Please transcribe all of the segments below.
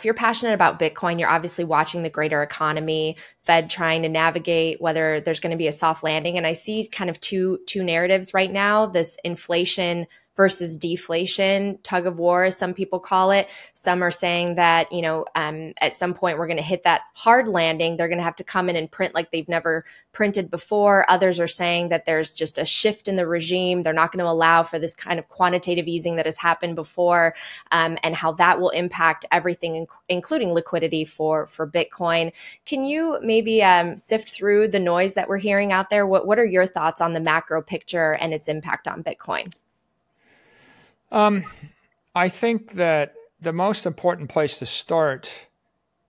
if you're passionate about Bitcoin, you're obviously watching the greater economy, Fed trying to navigate whether there's going to be a soft landing. And I see kind of two two narratives right now: this inflation versus deflation tug of war, as some people call it. Some are saying that, you know, um, at some point we're going to hit that hard landing. They're going to have to come in and print like they've never printed before. Others are saying that there's just a shift in the regime. They're not going to allow for this kind of quantitative easing that has happened before um, and how that will impact everything, inc- including liquidity for, for Bitcoin. Can you maybe um, sift through the noise that we're hearing out there? What, what are your thoughts on the macro picture and its impact on Bitcoin? Um, I think that the most important place to start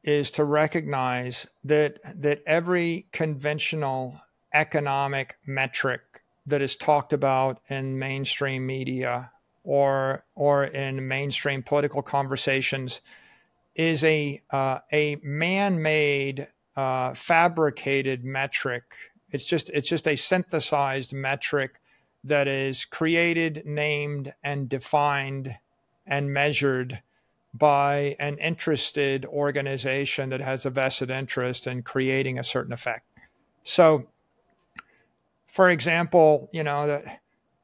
is to recognize that that every conventional economic metric that is talked about in mainstream media or or in mainstream political conversations is a uh, a man-made uh, fabricated metric. It's just it's just a synthesized metric that is created, named, and defined and measured by an interested organization that has a vested interest in creating a certain effect. So, for example, you know, the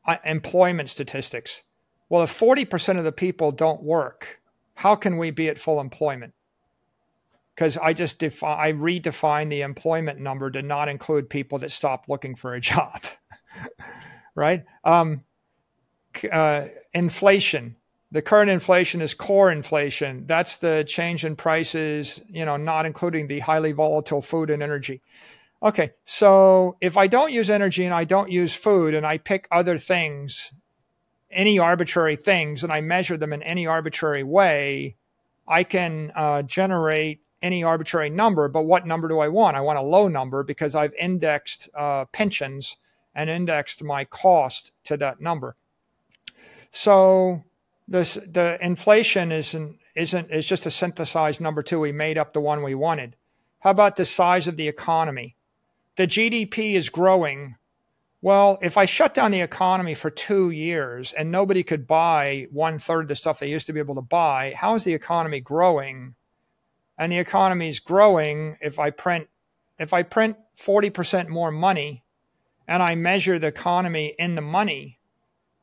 uh, employment statistics. Well, if 40% of the people don't work, how can we be at full employment? Because I just I redefine the employment number to not include people that stop looking for a job right? Um, uh, inflation. The current inflation is core inflation. That's the change in prices, you know, not including the highly volatile food and energy. Okay, so if I don't use energy and I don't use food and I pick other things, any arbitrary things, and I measure them in any arbitrary way, I can uh, generate any arbitrary number. But what number do I want? I want a low number because I've indexed uh, pensions and indexed my cost to that number. So this the inflation isn't isn't is just a synthesized number two. We made up the one we wanted. How about the size of the economy? The GDP is growing. Well, if I shut down the economy for two years and nobody could buy one third of the stuff they used to be able to buy, how is the economy growing? And the economy is growing if I print if I print 40% more money and I measure the economy in the money,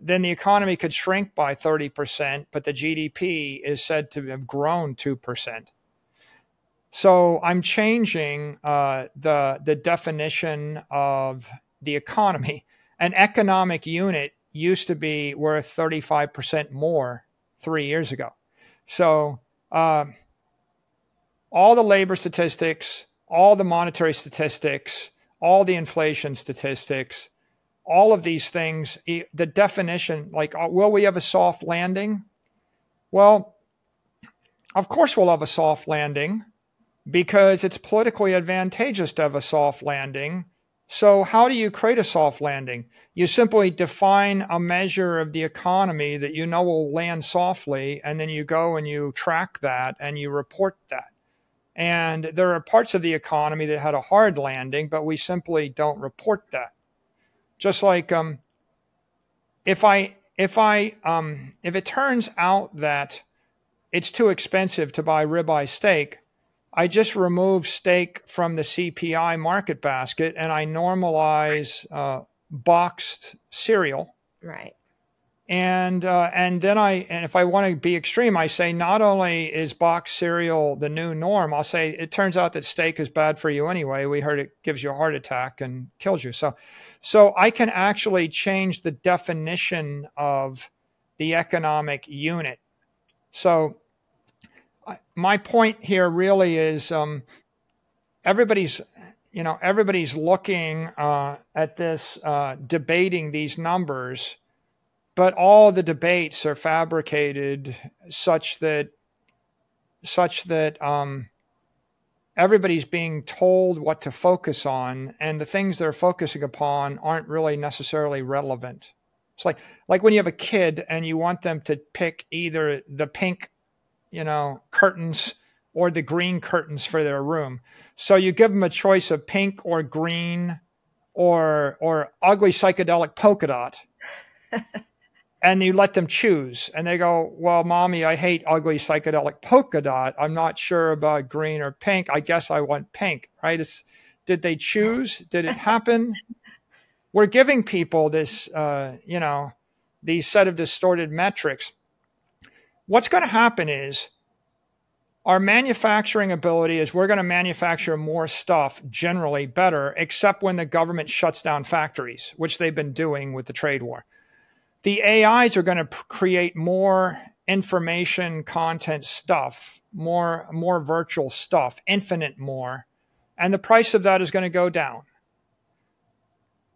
then the economy could shrink by 30%, but the GDP is said to have grown 2%. So I'm changing uh, the, the definition of the economy. An economic unit used to be worth 35% more three years ago. So uh, all the labor statistics, all the monetary statistics, all the inflation statistics, all of these things, the definition, like, uh, will we have a soft landing? Well, of course we'll have a soft landing because it's politically advantageous to have a soft landing. So, how do you create a soft landing? You simply define a measure of the economy that you know will land softly, and then you go and you track that and you report that. And there are parts of the economy that had a hard landing, but we simply don't report that. Just like um, if I if I um, if it turns out that it's too expensive to buy ribeye steak, I just remove steak from the CPI market basket and I normalize uh, boxed cereal. Right and uh, and then I and if I want to be extreme, I say not only is box cereal the new norm, I'll say it turns out that steak is bad for you anyway. We heard it gives you a heart attack and kills you. So so I can actually change the definition of the economic unit. So my point here really is um, everybody's you know everybody's looking uh, at this uh, debating these numbers but all the debates are fabricated such that such that um, everybody's being told what to focus on, and the things they're focusing upon aren't really necessarily relevant. It's like like when you have a kid and you want them to pick either the pink, you know, curtains or the green curtains for their room. So you give them a choice of pink or green or or ugly psychedelic polka dot. and you let them choose and they go well mommy i hate ugly psychedelic polka dot. I'm not sure about green or pink. I guess i want pink right? It's did they choose? Did it happen? We're giving people this uh, you know these set of distorted metrics. What's going to happen is our manufacturing ability is we're going to manufacture more stuff generally better except when the government shuts down factories which they've been doing with the trade war the AIs are going to create more information content stuff, more more virtual stuff, infinite more, and the price of that is going to go down.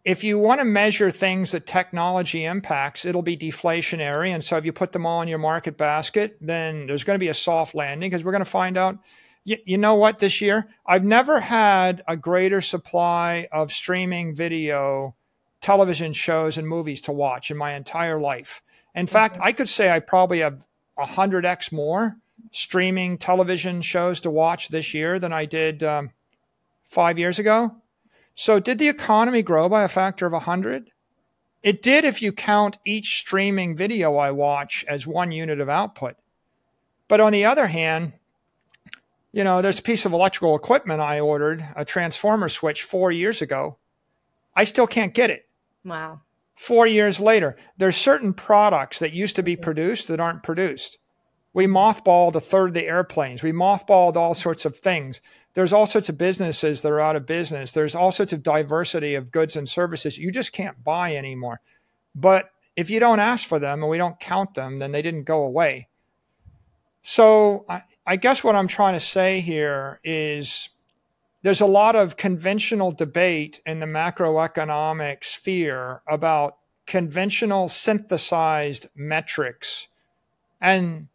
If you want to measure things that technology impacts, it'll be deflationary. And so if you put them all in your market basket, then there's going to be a soft landing because we're going to find out you, you know what this year? I've never had a greater supply of streaming video television shows and movies to watch in my entire life. In fact, I could say I probably have 100x more streaming television shows to watch this year than I did um, five years ago. So, did the economy grow by a factor of 100? It did if you count each streaming video I watch as one unit of output. But on the other hand, you know, there's a piece of electrical equipment I ordered, a transformer switch, four years ago. I still can't get it. Wow. Four years later, there's certain products that used to be produced that aren't produced. We mothballed a third of the airplanes. We mothballed all sorts of things. There's all sorts of businesses that are out of business. There's all sorts of diversity of goods and services you just can't buy anymore. But if you don't ask for them and we don't count them, then they didn't go away. So I, I guess what I'm trying to say here is there's a lot of conventional debate in the macroeconomic sphere about conventional synthesized metrics. And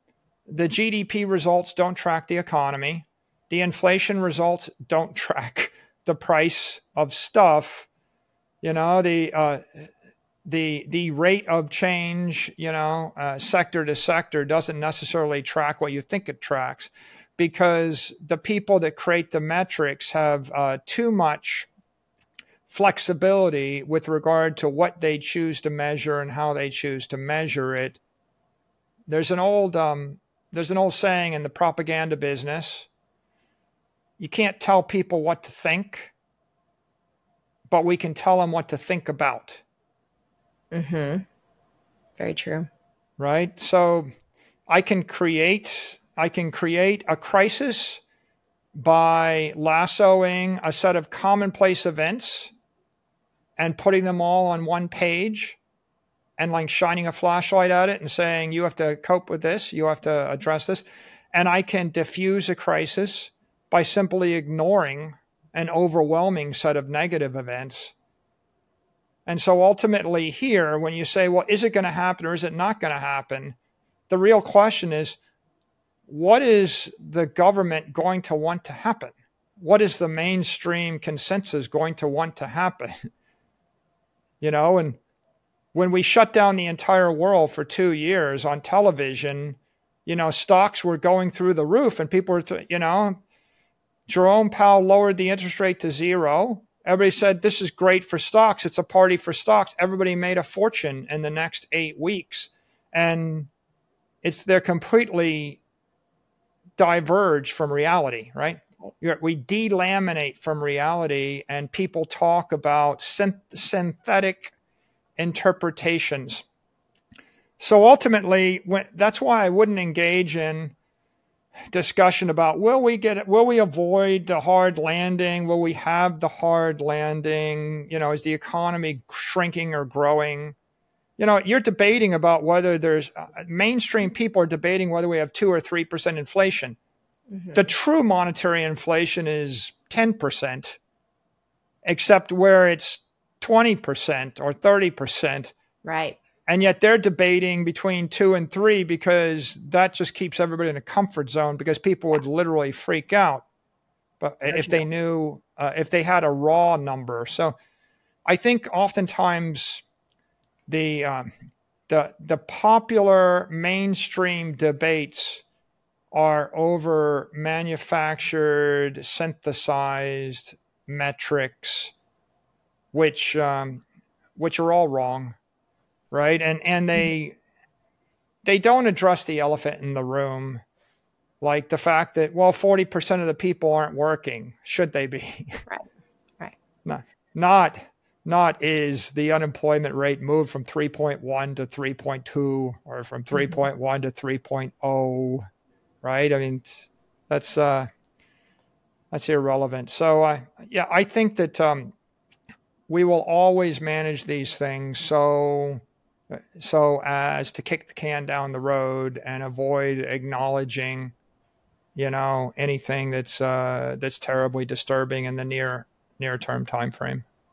the GDP results don't track the economy. The inflation results don't track the price of stuff. You know, the uh, the the rate of change, you know, uh, sector to sector doesn't necessarily track what you think it tracks because the people that create the metrics have uh, too much flexibility with regard to what they choose to measure and how they choose to measure it. There's an old um, there's an old saying in the propaganda business. You can't tell people what to think, but we can tell them what to think about. Mm-hmm. Very true. Right. So I can create I can create a crisis by lassoing a set of commonplace events and putting them all on one page and like shining a flashlight at it and saying, you have to cope with this, you have to address this. And I can diffuse a crisis by simply ignoring an overwhelming set of negative events. And so ultimately, here, when you say, well, is it going to happen or is it not going to happen? The real question is, what is the government going to want to happen? What is the mainstream consensus going to want to happen? you know, and when we shut down the entire world for two years on television, you know, stocks were going through the roof and people were, you know, Jerome Powell lowered the interest rate to zero. Everybody said, this is great for stocks. It's a party for stocks. Everybody made a fortune in the next eight weeks. And it's, they're completely diverge from reality, right? We delaminate from reality, and people talk about synth- synthetic interpretations. So ultimately, when, that's why I wouldn't engage in discussion about will we get will we avoid the hard landing will we have the hard landing you know is the economy shrinking or growing you know, you're debating about whether there's uh, mainstream people are debating whether we have two or three percent inflation. Mm-hmm. The true monetary inflation is ten percent, except where it's twenty percent or thirty percent. Right. And yet they're debating between two and three because that just keeps everybody in a comfort zone because people would literally freak out. But so if true. they knew, uh, if they had a raw number. So I think oftentimes the um, the the popular mainstream debates are over manufactured, synthesized metrics, which um, which are all wrong, right? And and they they don't address the elephant in the room, like the fact that well, forty percent of the people aren't working. Should they be? Right. Right. not not not is the unemployment rate moved from 3.1 to 3.2 or from 3.1 mm-hmm. to 3.0 right? I mean that's uh that's irrelevant. So uh, yeah i think that um, we will always manage these things so so as to kick the can down the road and avoid acknowledging you know anything that's uh, that's terribly disturbing in the near near term time frame